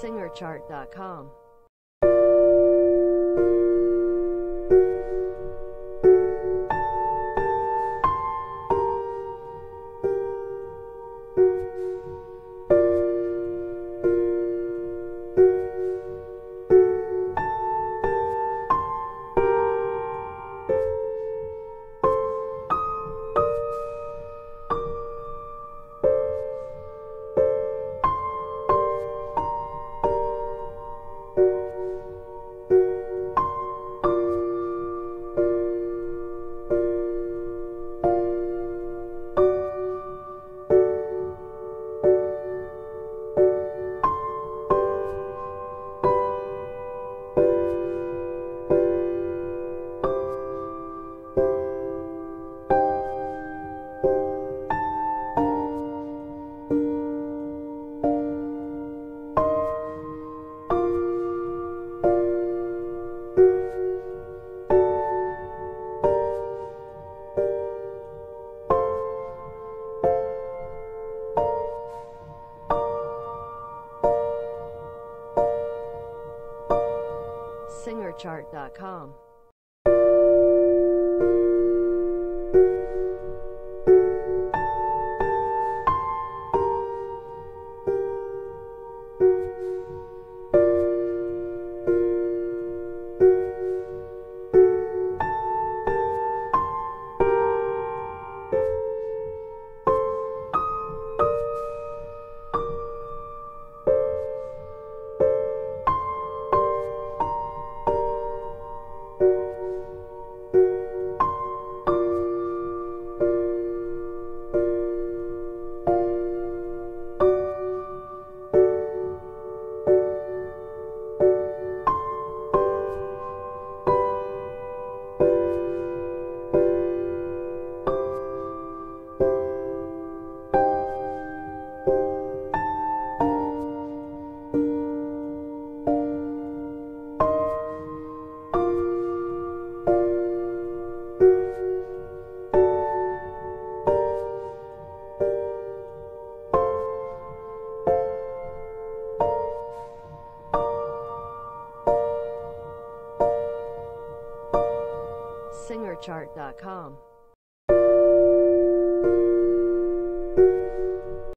SingerChart.com. SingerChart.com. SingerChart.com.